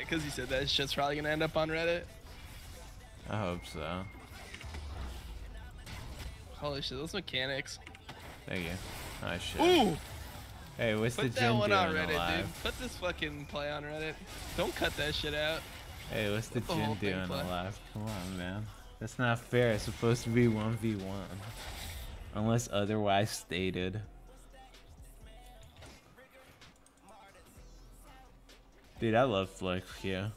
because you said that shit's probably gonna end up on Reddit. I hope so. Holy shit, those mechanics. Thank you. Oh shit. Ooh! Hey, what's Put the that Jhin one doing on Reddit, alive? dude. Put this fucking play on Reddit. Don't cut that shit out. Hey, what's the the Jhin doing alive? Come on, man. That's not fair. It's supposed to be 1v1. Unless otherwise stated. Dude, I love Flex, yeah.